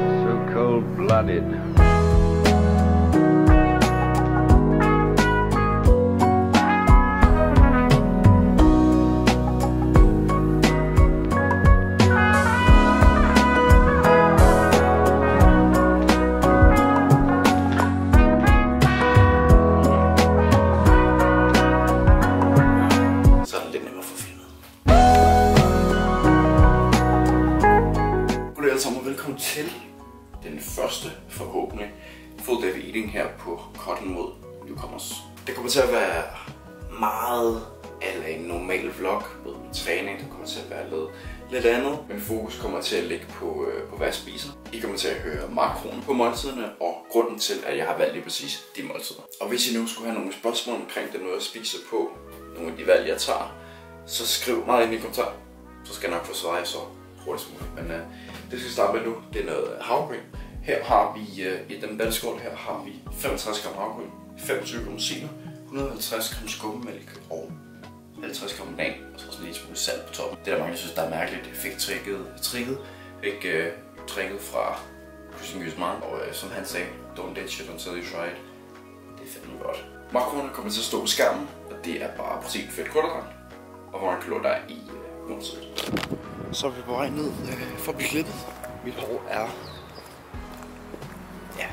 So cold-blooded. Træning. Det kommer til at være lidt, lidt andet. Men fokus kommer til at ligge på, øh, på hvad jeg spiser. I kommer til at høre makroen på måltiderne og grunden til, at jeg har valgt lige præcis de måltider. Og hvis I nu skulle have nogle spørgsmål omkring den måde, jeg spiser på, nogle af de valg, jeg tager, så skriv meget ind i kommentar. Så skal jeg nok få svaret så hurtigt som muligt. Men øh, det skal vi starte med nu. Det er noget havregryn. Her har vi, øh, i den vandskål her, har vi 65 gram havregryn, 25 gram siner, 150 gram skummelmælk og 50 gram banan, og så sådan lige smule salt på toppen. Det er der mange, der synes, der er mærkeligt. Jeg fik tricket, tricket, fik uh, tricket fra Christian Guzman, og uh, som han sagde, don't ditch it until you try it. Det er fandme godt. Makroerne kommer til at stå på skærmen, og det er bare protein, fedt, kulhydrat, og hvor mange kalorier der er i øh, måltidet. Så er vi på vej ned øh, for at blive klippet. Mit hår er... Ja,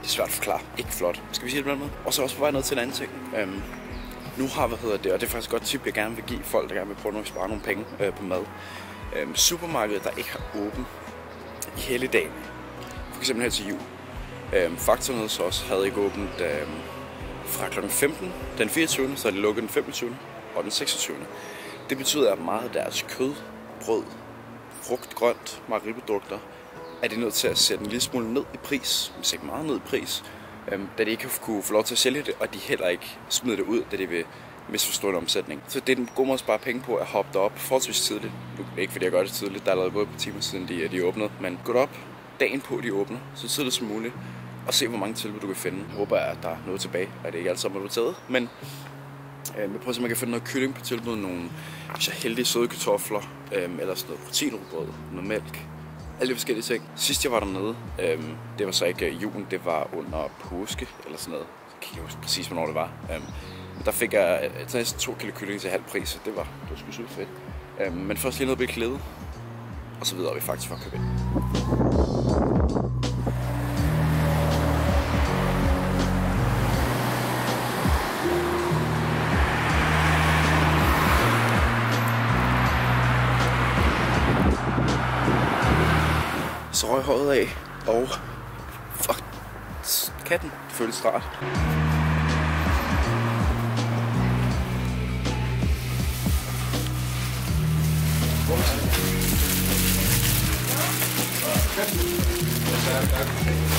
det er svært at forklare. Ikke flot. Skal vi sige det på den måde? Og så også på vej ned til en anden ting. Øhm, nu har, hvad hedder det, og det er faktisk et godt tip, jeg gerne vil give folk, der gerne vil prøve at spare nogle penge øh, på mad. Øhm, supermarkedet, der ikke har åben i hele dagen. For eksempel her til jul. Øhm, Faktornet hos os havde ikke åbent øhm, fra kl. 15 den 24. Så er det lukket den 25. og den 26. Det betyder, at meget af deres kød, brød, frugt, grønt, mejeriprodukter, er de nødt til at sætte en lille smule ned i pris, hvis ikke meget ned i pris, øhm, da de ikke kunne få lov til at sælge det, og de heller ikke smider det ud, da de vil misforstå en omsætning. Så det er en god måde at spare penge på at hoppe derop forholdsvis tidligt. Nu, ikke fordi jeg gør det tidligt, der er allerede gået på timer siden de, de åbnede, men gå op dagen på, de åbner, så tidligt som muligt, og se, hvor mange tilbud du kan finde. Jeg håber, at der er noget tilbage, og det er ikke alt sammen er taget, men øh, jeg prøver at se, om kan finde noget kylling på tilbud, nogle hvis jeg er heldig, søde kartofler, øh, eller sådan noget proteinrugbrød, noget mælk, alle de forskellige ting. Sidst jeg var dernede, øhm, det var så ikke øh, julen, det var under påske, eller sådan noget. Jeg kan ikke huske præcis, hvornår det var. Øhm, der fik jeg øh, næsten to kilo kylling til halv pris, så det var, det var sgu sygt fedt. Øhm, men først lige noget blive klæde, og så videre vi faktisk for at købe ind. Så røg håret af, og fuck, katten det føles rart.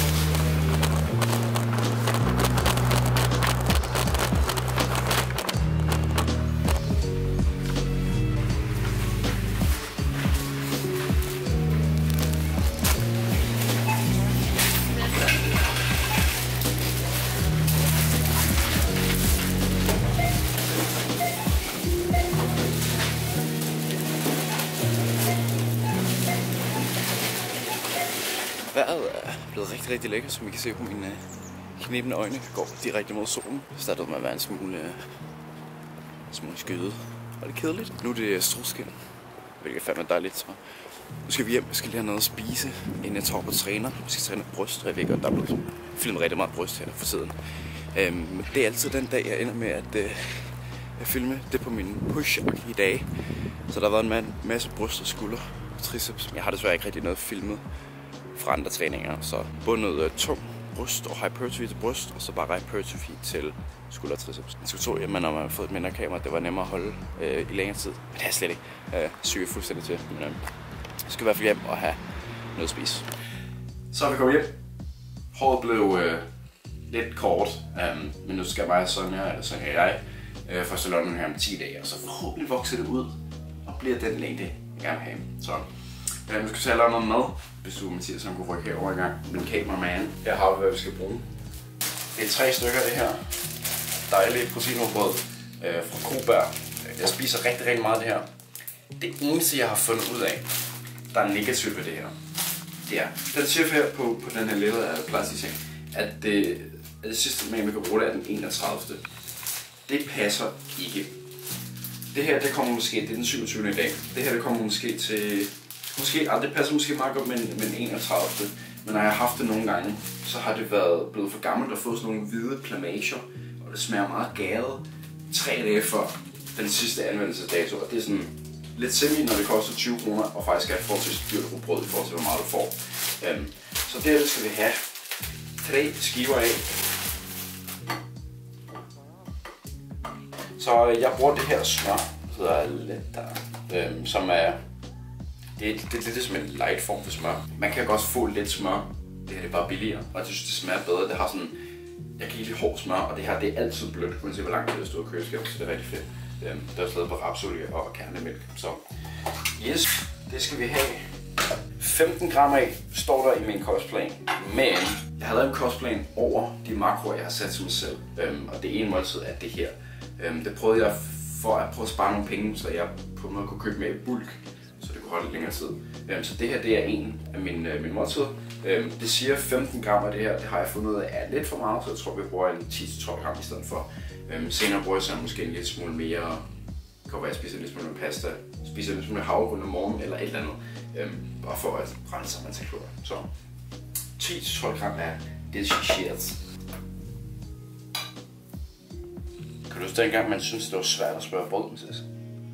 you. Rigtig, rigtig lækker, som I kan se på mine øh, knæbende øjne. Jeg går direkte mod solen. Det startede med at være en smule, øh, smule skyde. Og det er kedeligt. Nu er det øh, struskin, hvilket er fandme dejligt. Så nu skal vi hjem. Jeg skal lige have noget at spise, inden jeg tager på træner. Vi skal træne bryst. Jeg ved ikke, der er blevet filmet rigtig meget bryst her for tiden. Øhm, men det er altid den dag, jeg ender med at, øh, at filme det på min push i dag. Så der har været en masse bryst og skulder og triceps. Jeg har desværre ikke rigtig noget filmet fra andre træninger. Så bundet tung bryst og hypertrophy til bryst, og så bare hypertrophy til skulder og triceps. Jeg skulle tro, at man, når man har fået et mindre kamera, det var nemmere at holde øh, i længere tid. Men det er slet ikke. Øh, syge fuldstændig til. Men øh, jeg skal i hvert fald hjem og have noget at spise. Så er vi kommet hjem. Håret blev øh, lidt kort, um, men nu skal mig sådan her, eller sådan her jeg, øh, først så her om 10 dage, og så forhåbentlig vokser det ud og bliver den længde, jeg gerne vil have. Så øh, nu skal vi tale om noget mad, hvis du Mathias han kunne rykke herover i gang. Min cameraman. Her har hvad vi skal bruge. Det er tre stykker af det her dejlige proteinbrød øh, fra Kobær. Jeg spiser rigtig, rigtig meget af det her. Det eneste, jeg har fundet ud af, der er negativt ved det her, Ja, den siger her på, på den her lille uh, plastik at det, at det sidste man kan bruge det er den 31. Det passer ikke. Det her, det kommer måske, det er den 27. i dag. Det her, det kommer måske til, måske, ah, det passer måske meget godt med, med 31. Men når jeg har haft det nogle gange, så har det været blevet for gammelt og fået sådan nogle hvide plamager, og det smager meget gade tre dage før den sidste anvendelsesdato, og det er sådan lidt semi, når det koster 20 kroner, og faktisk er forholdsvis dyrt rugbrød i forhold til, hvor meget du får. Um, så det skal vi have tre skiver af. Så øh, jeg bruger det her smør, der hedder Letta, um, øhm, som er det, det, det, det er som en light form for smør. Man kan godt få lidt smør. Det her det er bare billigere, og jeg synes, det smager bedre. Det har sådan, jeg kan lide hård smør, og det her det er altid blødt, uanset hvor lang tid det står i køleskabet, så det er rigtig fedt. Øhm, der er lavet på rapsolie og kernemælk. Så yes, det skal vi have. 15 gram af står der i min kostplan, men jeg har lavet en kostplan over de makroer, jeg har sat til mig selv. Øhm, og det ene måltid er det her. Øhm, det prøvede jeg for at prøve at spare nogle penge, så jeg på en måde kunne købe mere i bulk, så det kunne holde lidt længere tid. Øhm, så det her det er en af mine, øh, mine måltider. Øhm, det siger 15 gram af det her, det har jeg fundet ud af er lidt for meget, så jeg tror, vi bruger en 10-12 gram i stedet for. Øhm, senere bruger jeg så måske en lidt smule mere det kan være, at jeg spiser lidt smule pasta, spiser lidt smule havregryn om morgenen eller et eller andet, øhm, bare for at rense sig til klor. Så 10-12 gram af det shit. Kan du huske dengang, man synes, det var svært at spørge brød, Mathias?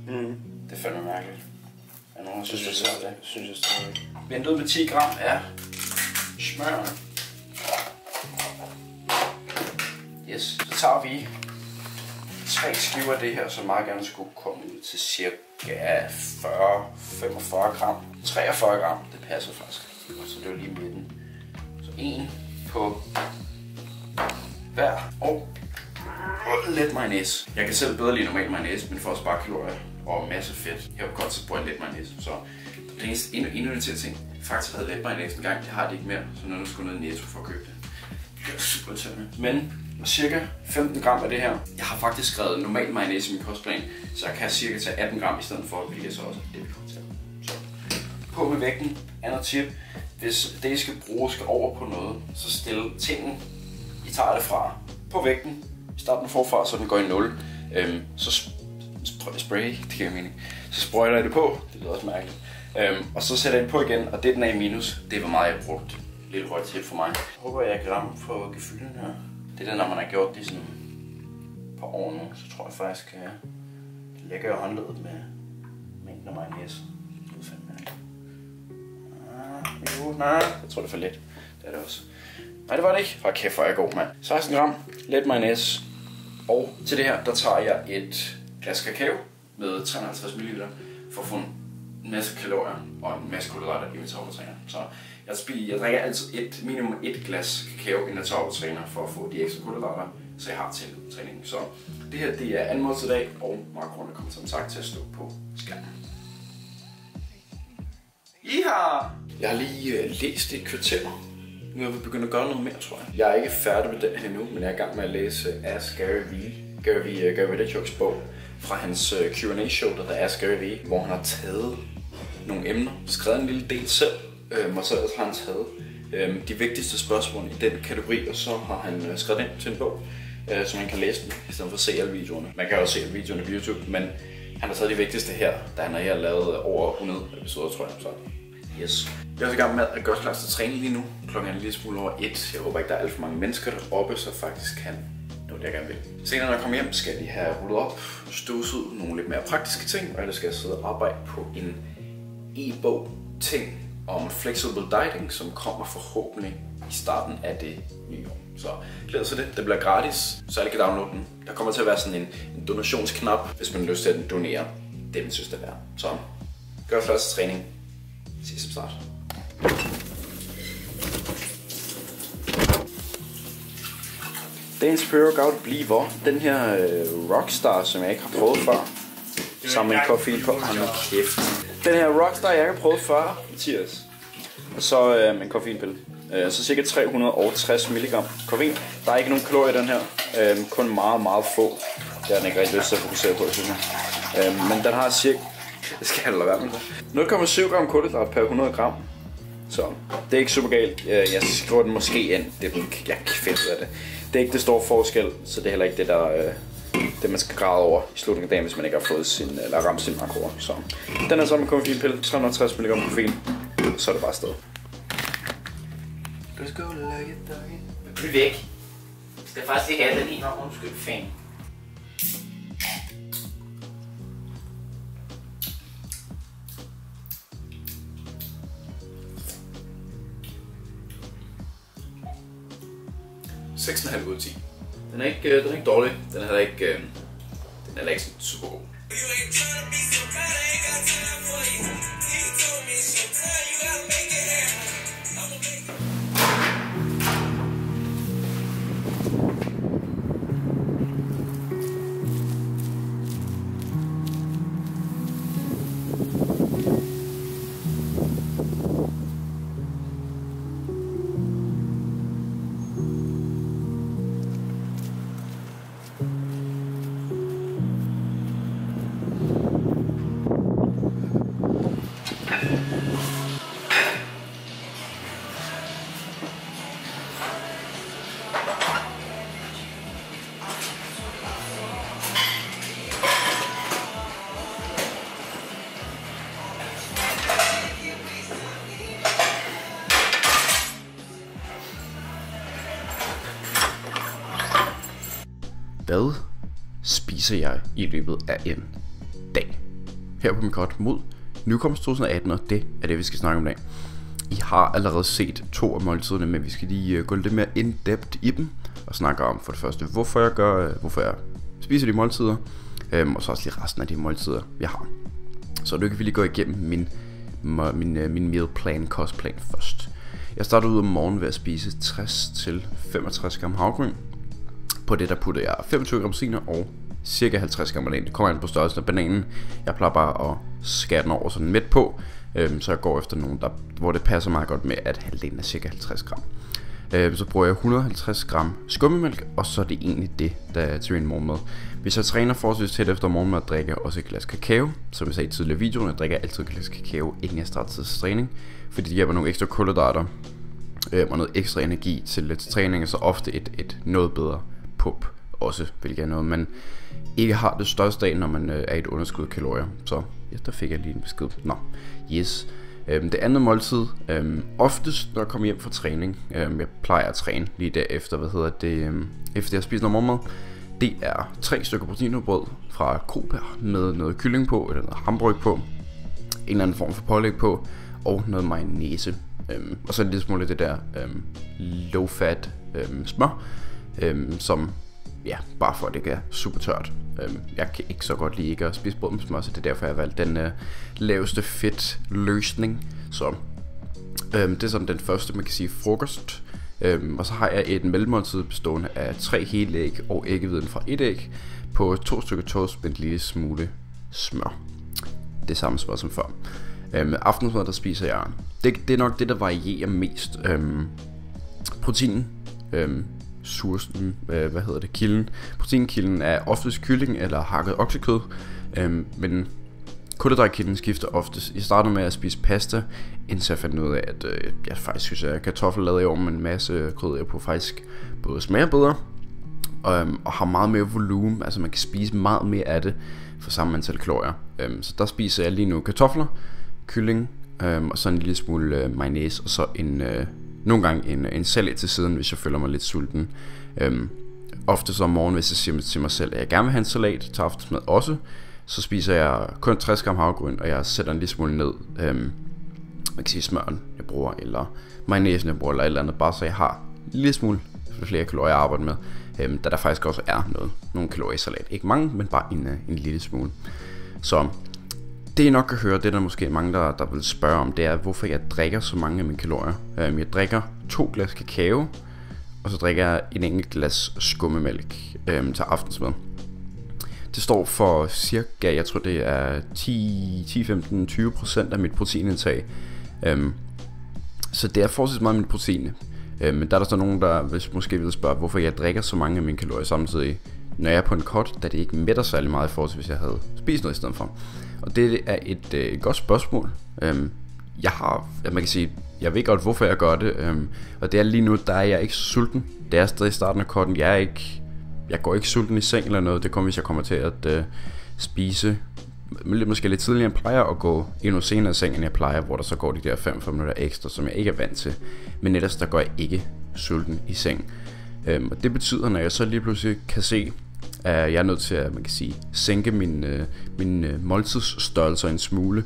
Mm. Det er fandme mærkeligt. Er nogen, synes, det er svært det? Synes jeg stadig. Ventet ud med 10 gram af smør. Yes, så tager vi tre skiver af det her, som meget gerne skulle komme ud til cirka 40-45 gram. 43 gram, det passer faktisk godt, så det er lige midten. Så en på hver, og, og lidt mayonnaise. Jeg kan selv bedre lide normal mayonnaise, men for at spare kalorier og masse fedt, jeg kunne godt så bruge lidt mayonnaise. Så det eneste endnu, endnu til ting, faktisk havde let en gang, det har de ikke mere, så nu er ned i noget netto for at købe det. Det er super irriterende. Men cirka 15 gram af det her. Jeg har faktisk skrevet normal mayonnaise i min kostplan, så jeg kan cirka tage 18 gram i stedet for, hvilket så også det, vi kommer til. Så på med vægten. Andet tip. Hvis det, I skal bruge, skal over på noget, så stille tingen, I tager det fra, på vægten. Start den forfra, så den går i 0. Øhm, så spray, det giver mening. Så sprøjter jeg det på, det lyder også mærkeligt. Øhm, og så sætter jeg det på igen, og det den er i minus, det var meget jeg brugt. Lille rødt tip for mig. Jeg håber, jeg kan ramme på gefylden her. Det er det, når man har gjort det sådan par år nu, så tror jeg faktisk, at jeg lægger håndledet med mængden af mayonnaise. Det er fandme mærkeligt. Ah, jo, nej, jeg tror det er for lidt. Det er det også. Nej, det var det ikke. Hvor kæft, hvor er jeg god, mand. 16 gram, let mayonnaise. Og til det her, der tager jeg et glas kakao med 350 ml for at få en masse kalorier og en masse kulhydrater i min travletræner. Så jeg, spiser, jeg drikker altid et, minimum et glas kakao, inden jeg travletræner for at få de ekstra kulhydrater, så jeg har til træningen. Så det her, det er anden mål til dag, og makroerne kommer som sagt til at stå på skærmen. Iha! Jeg har lige øh, læst et kvarter. Nu er vi begyndt at gøre noget mere, tror jeg. Jeg er ikke færdig med den her endnu, men jeg er i gang med at læse Ask Gary Vee. Gary Vee, uh, Gary Vaynerchuks bog fra hans øh, Q&A show, der, der er Ask Gary hvor han har taget nogle emner, skrevet en lille del selv, øhm, og så har han taget øhm, de vigtigste spørgsmål i den kategori, og så har han øh, skrevet ind til en bog, øh, så man kan læse den, i stedet for at se alle videoerne. Man kan også se alle videoerne på YouTube, men han har taget de vigtigste her, da han har her lavet øh, over 100 episoder, tror jeg. Så yes. Jeg er også i gang med at gøre klar til træning lige nu. Klokken er en lille smule over 1. Jeg håber ikke, der er alt for mange mennesker deroppe, så faktisk kan noget, jeg gerne vil. Senere, når jeg kommer hjem, skal de have rullet op, støvsud nogle lidt mere praktiske ting, og ellers skal jeg sidde og arbejde på en e-bog ting om flexible dieting, som kommer forhåbentlig i starten af det nye år. Så glæder sig det. Det bliver gratis, så alle kan downloade den. Der kommer til at være sådan en, en donationsknap, hvis man har lyst til at donere det, man synes, det er værd. Så gør først træning. Ses som start. Dagens pre-workout bliver den her øh, Rockstar, som jeg ikke har prøvet før. Sammen med en koffein på. Hold nu kæft. Den her Rockstar, jeg ikke har prøvet før. Mathias. Og så øh, en koffeinpille. Øh, så cirka 360 mg koffein. Der er ikke nogen kalorier i den her. Øh, kun meget, meget få. Det har den ikke rigtig lyst til at fokusere på, synes jeg. Øh, men den har cirka... Det skal jeg lade være med. 0,7 gram kulhydrat per 100 gram. Så det er ikke super galt. Øh, Jeg skriver den måske ind. Det er, jeg finde ud af det det er ikke det store forskel, så det er heller ikke det, der, øh, det man skal grave over i slutningen af dagen, hvis man ikke har fået sin, øh, eller ramt sin makroer. Så den er så med koffeinpille, 360 mg koffein, så er det bare sted. Let's go like it, doggy. Bliv væk. Jeg skal faktisk ikke have den i, når hun skal fænge. 6,5 ud af 10. Den er ikke, øh, den er ikke dårlig. Den er heller ikke, øh, den er heller ikke super god. Hvad spiser jeg i løbet af en dag? Her på min kort mod nykomst 2018, og det er det, vi skal snakke om i dag. I har allerede set to af måltiderne, men vi skal lige øh, gå lidt mere in-depth i dem og snakke om for det første, hvorfor jeg gør, øh, hvorfor jeg spiser de måltider, øhm, og så også lige resten af de måltider, jeg har. Så nu kan vi lige gå igennem min, min, øh, min meal plan, kostplan først. Jeg starter ud om morgenen ved at spise 60-65 gram havgryn, på det der putter jeg 25 gram rosiner og cirka 50 gram banan. Det kommer an på størrelsen af bananen. Jeg plejer bare at skære den over sådan midt på, øhm, så jeg går efter nogen, der, hvor det passer meget godt med, at halvdelen er cirka 50 gram. Øhm, så bruger jeg 150 gram skummemælk, og så er det egentlig det, der er til min morgenmad. Hvis jeg træner forholdsvis tæt efter morgenmad, drikker jeg også et glas kakao. Som jeg sagde i tidligere videoen, jeg drikker altid et glas kakao, inden jeg starter til træning. Fordi det giver mig nogle ekstra kulhydrater øhm, og noget ekstra energi til, lidt træning, og så ofte et, et noget bedre pump også, hvilket er noget, man ikke har det største af, når man øh, er i et underskud af kalorier. Så ja, der fik jeg lige en besked. Nå, yes. Øhm, det andet måltid, øhm, oftest når jeg kommer hjem fra træning, øhm, jeg plejer at træne lige derefter, hvad hedder det, øhm, efter jeg spiser noget morgenmad, det er tre stykker proteinbrød fra Kobær med noget kylling på, eller noget hamburg på, en eller anden form for pålæg på, og noget mayonnaise. Øhm, og så en lille smule af det der øhm, low fat øhm, smør, øhm, som ja, bare for at det ikke er super tørt. Øhm, jeg kan ikke så godt lide ikke at spise brød med smør, så det er derfor, jeg har valgt den øh, laveste fedt løsning. Så øhm, det er sådan den første, man kan sige, frokost. Øhm, og så har jeg et mellemmåltid bestående af tre hele æg og æggeviden fra et æg på to stykker toast med en lille smule smør. Det samme smør som før. Øhm, aftensmad, der spiser jeg. Det, det er nok det, der varierer mest. Øhm, protein. Øhm, sursen, øh, hvad hedder det, kilden. Proteinkilden er oftest kylling eller hakket oksekød, øh, men kulhydratkilden skifter oftest. Jeg startede med at spise pasta, indtil jeg fandt ud af, at øh, jeg faktisk synes, at kartoffel lavet i ovnen med en masse krydder på faktisk både smager bedre, øhm, og har meget mere volumen, altså man kan spise meget mere af det for samme antal kalorier. Øh, så der spiser jeg lige nu kartofler, kylling, øh, og så en lille smule øh, mayonnaise, og så en øh, nogle gange en, en salat til siden, hvis jeg føler mig lidt sulten. Øhm, ofte så om morgenen, hvis jeg siger til mig selv, at jeg gerne vil have en salat til aftensmad også, så spiser jeg kun 60 gram havgryn, og jeg sætter en lille smule ned. Øhm, man kan sige smøren, jeg bruger, eller mayonnaise, jeg bruger, eller et eller andet, bare så jeg har en lille smule flere kalorier at arbejde med, øhm, da der faktisk også er noget, nogle kalorier i salat. Ikke mange, men bare en, øh, en lille smule. Så det I nok kan høre, det der måske mange, der, der vil spørge om, det er, hvorfor jeg drikker så mange af mine kalorier. Øhm, jeg drikker to glas kakao, og så drikker jeg en enkelt glas skummemælk øhm, til aftensmad. Det står for cirka, jeg tror det er 10-15-20% af mit proteinindtag. Øhm, så det er forholdsvis meget af mit protein. Øhm, men der er der så nogen, der hvis måske vil spørge, hvorfor jeg drikker så mange af mine kalorier samtidig, når jeg er på en kort, da det ikke mætter særlig meget i forhold til, hvis jeg havde spist noget i stedet for. Og det er et øh, godt spørgsmål. Øhm, jeg har, man kan sige, jeg ved godt, hvorfor jeg gør det. Øhm, og det er lige nu, der er jeg ikke så sulten. Det er stadig i starten af korten. Jeg er ikke, jeg går ikke sulten i seng eller noget. Det kommer, hvis jeg kommer til at øh, spise måske lidt tidligere end plejer at gå endnu senere i seng, end jeg plejer, hvor der så går de der 5-5 minutter ekstra, som jeg ikke er vant til. Men ellers der går jeg ikke sulten i seng. Øhm, og det betyder, når jeg så lige pludselig kan se, jeg er nødt til at man kan sige, sænke min, øh, min øh, måltidsstørrelse en smule,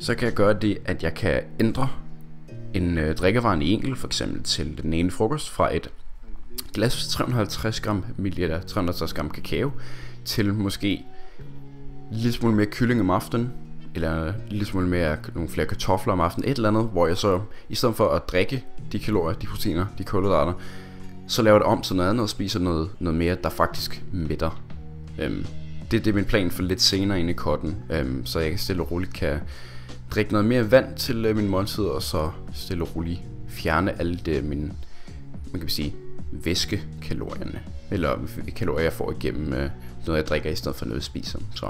så kan jeg gøre det, at jeg kan ændre en øh, drikkevarer enkelt, for eksempel til den ene frokost, fra et glas 350 gram milliliter, 350 gram kakao, til måske en lille smule mere kylling om aftenen, eller en lille smule mere, nogle flere kartofler om aftenen, et eller andet, hvor jeg så, i stedet for at drikke de kalorier, de proteiner, de kulhydrater, så laver det om til noget andet og spiser noget, noget mere, der faktisk mætter. Øhm, det, det er min plan for lidt senere ind i kotten, øhm, så jeg stille og roligt kan drikke noget mere vand til øh, min måltid, og så stille og roligt fjerne alle det, min, man kan sige, væskekalorierne, eller kalorier, jeg får igennem øh, noget, jeg drikker i stedet for noget, jeg spiser. Så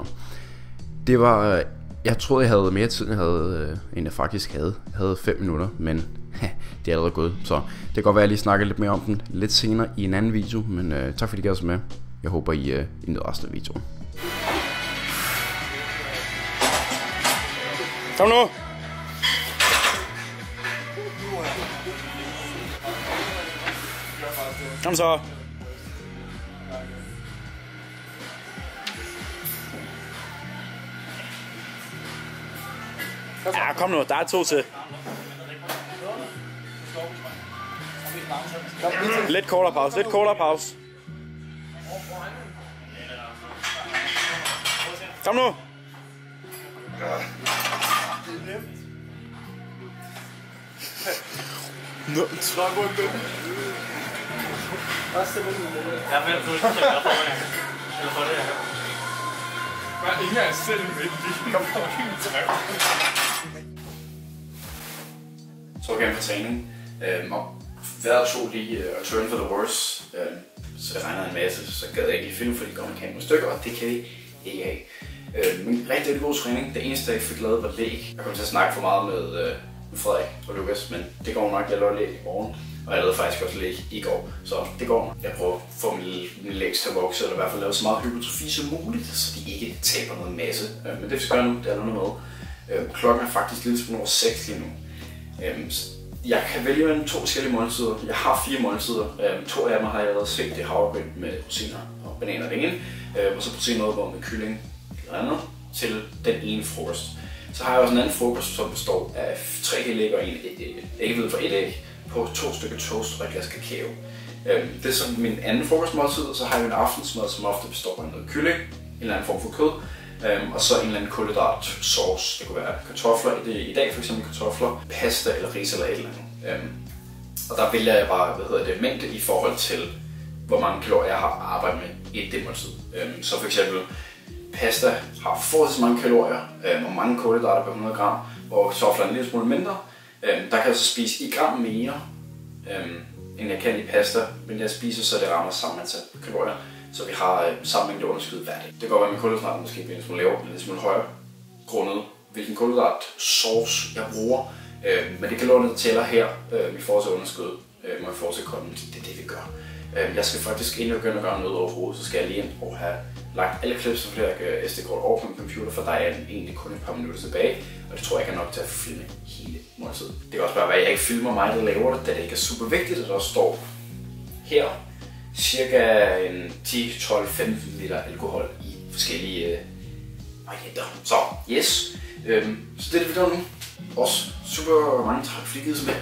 det var, øh, jeg troede, jeg havde mere tid, end jeg, havde, øh, end jeg faktisk havde. Jeg havde 5 minutter, men det er allerede gået. Så det kan godt være, at jeg lige snakker lidt mere om den lidt senere i en anden video, men øh, tak fordi I gad med. Jeg håber, I, øh, I nød resten af videoen. Kom nu! Kom så! Ja, kom nu, der er to til. Lidt kortere pause, lidt kortere pause. Kom nu! Nå, træk på den. Jeg vil få det, jeg får det. Jeg får det, her. Bare ikke engang selv med de kommer helt træk. Så igen på træning. Øhm, og hver to lige uh, turn for the Worse, uh, øh, så jeg regner en masse, så gad jeg ikke lige film, fordi de går med nogle stykker, og det kan vi ikke af. Uh, øh, men rigtig, rigtig god træning. Det eneste, jeg fik lavet, var læg. Jeg kom til at snakke for meget med, uh, med Frederik og Lukas, men det går nok. Jeg laver læg i morgen. Og jeg lavede faktisk også læg i går, så det går. Jeg prøver at få min, min legs til at vokse, eller i hvert fald lave så meget hypertrofi som muligt, så de ikke taber noget masse. Uh, men det vi skal gøre nu, det er noget med. Uh, klokken er faktisk lidt over 6 lige nu. Øh, jeg kan vælge mellem to forskellige måltider. Jeg har fire måltider. Øhm, to af dem har jeg allerede set. Det er havregryn med rosiner og bananer det ene. Øh, og så proteinrådbord med kylling eller andet til den ene frokost. Så har jeg også en anden frokost, som består af tre hele æg og en æggehvide for et æg på to stykker toast og et glas kakao. Øhm, det er så min anden frokostmåltid, så har jeg en aftensmad, som ofte består af noget kylling, en eller anden form for kød, øhm, og så en eller anden kulhydrat sauce. Det kunne være kartofler, i dag for eksempel kartofler, pasta eller ris eller et eller andet. Øhm, og der vælger jeg bare, hvad hedder det, mængde i forhold til, hvor mange kalorier jeg har arbejdet med i det måltid. Øhm, så for eksempel pasta har forholdsvis mange kalorier øhm, og mange kulhydrater per 100 gram, hvor kartofler er en lille smule mindre. Øhm, der kan jeg så spise i gram mere, øhm, end jeg kan i pasta, men jeg spiser så det rammer samme antal kalorier, så vi har øh, samme mængde underskud hver dag. Det kan godt være, at min kulhydrat måske bliver en smule lavere, men en smule højere, grundet hvilken kulhydrat sauce jeg bruger. Øh, men det kalorier, tæller her øh, i forhold til underskud, øh, må jeg fortsætte komme, det er det, vi gør. Øh, jeg skal faktisk, inden jeg begynder at gøre noget overhovedet, så skal jeg lige ind og have lagt alle for som flere SD-kort over på min computer, for der er egentlig kun et par minutter tilbage, og det tror jeg ikke er nok til at filme hele måltid. Det kan også bare være, at jeg ikke filmer mig, der laver det, da det ikke er super vigtigt, at der står her cirka en 10, 12, 15 liter alkohol i forskellige øh, varianter. Så, yes. Øhm, så det er det, vi gør nu. Også super mange tak, fordi I gider med.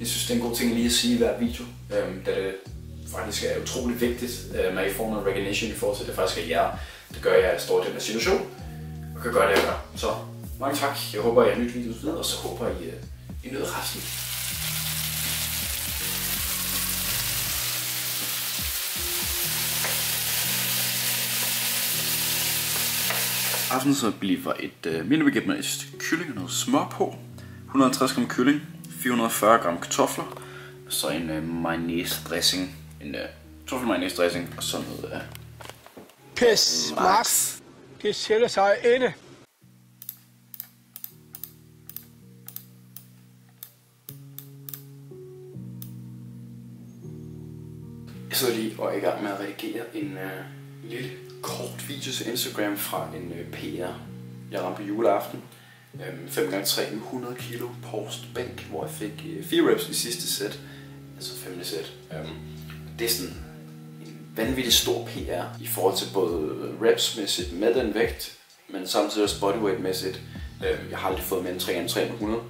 Jeg synes, det er en god ting lige at sige i hver video, øhm, da det faktisk er utrolig vigtigt, øh, at I får noget recognition i forhold til, det faktisk er jer, der gør, jer jeg står i den her situation, og kan gøre det, jeg gør. Så mange tak. Jeg håber, I har nyt videoen videre, og så håber I, øh, I nyder resten. Resten så bliver et øh, mindre kylling og noget smør på. 150 gram kylling, 440 gram kartofler, så en øh, mayonnaise dressing, en øh, kartoffel mayonnaise dressing og sådan noget øh, Pis, Max. Det sætter sig inde. Jeg sidder lige og er i gang med at redigere en øh, lille kort video til Instagram fra en øh, PR, jeg ramte juleaften. Øhm, 5x3 med 100 kilo post bænk, hvor jeg fik øh, 4 reps i sidste sæt, altså 5. sæt. Øhm, det er sådan en vanvittig stor PR i forhold til både reps-mæssigt med den vægt, men samtidig også bodyweight-mæssigt. Øhm, jeg har aldrig fået mere end 3 3 100.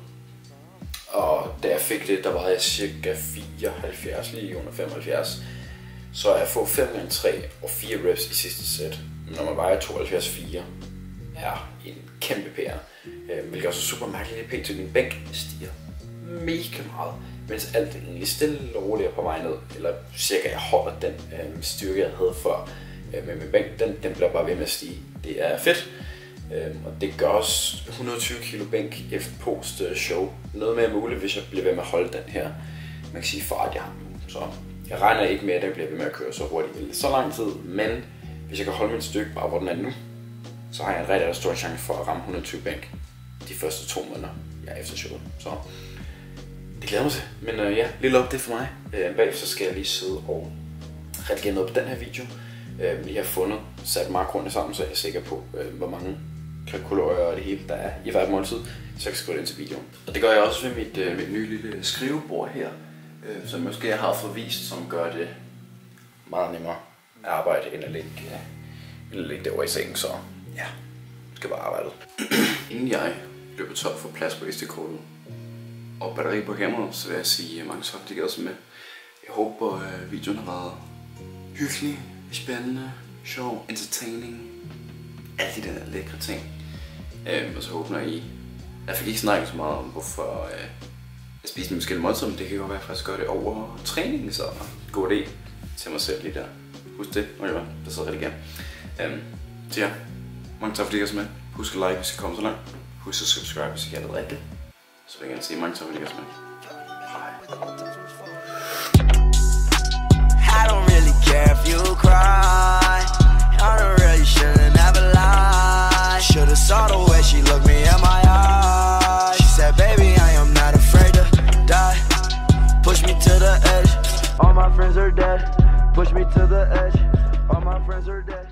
Og da jeg fik det, der var jeg cirka 74, lige under 75. Så at få 5 gange 3 og 4 reps i sidste sæt, når man vejer 72,4, er en kæmpe pære. Øh, hvilket også er super mærkeligt, at til min bænk stiger mega meget, mens alt egentlig stille og roligt er på vej ned, eller cirka jeg holder den øh, styrke, jeg havde før øh, med min bænk, den, den bliver bare ved med at stige. Det er fedt, øh, og det gør også 120 kilo bænk efter post øh, show noget mere muligt, hvis jeg bliver ved med at holde den her, man kan sige, fart, jeg har nu. Så jeg regner ikke med, at jeg bliver ved med at køre så hurtigt eller så lang tid, men hvis jeg kan holde min stykke bare, hvor den er nu, så har jeg en rigtig stor chance for at ramme 120 bank de første to måneder, jeg er efter showet. Så det glæder mig til. Men øh, ja, lille op det for mig. Øh, bagefter skal jeg lige sidde og redigere noget på den her video. Øh, lige har fundet, sat makroerne sammen, så jeg er sikker på, øh, hvor mange kalkuløjer og det hele, der er i hvert måltid, så jeg kan skrive det ind til videoen. Og det gør jeg også ved mit, øh, mit nye lille skrivebord her, øh, som måske jeg har forvist, som gør det meget nemmere at arbejde, end at ligge, øh, end at ligge derovre i sengen. Så ja, skal bare arbejde. Inden jeg løber top for plads på SD-kortet og batteri på kameraet, så vil jeg sige øh, mange tak, fordi I med. Jeg håber, øh, videoen har været hyggelig, spændende, sjov, entertaining, alle de der lækre ting. Øhm, og så håber jeg, I... Jeg fik ikke snakket så meget om, hvorfor øh, at spiser min forskellige måltider, men det kan godt være, at jeg faktisk gør det over træningen, så god idé til mig selv lige der. Husk det, når jeg var, der sidder rigtig gerne. Øhm, så ja, mange tak fordi I er med. Husk at like, hvis I kommer så langt. Husk at subscribe, hvis I kan allerede det. Så vil jeg gerne sige mange tak fordi I er med. Hej. I don't really care if you cry. I don't really should've never lied. Should've saw the way friends are dead. Push me to the edge. All my friends are dead.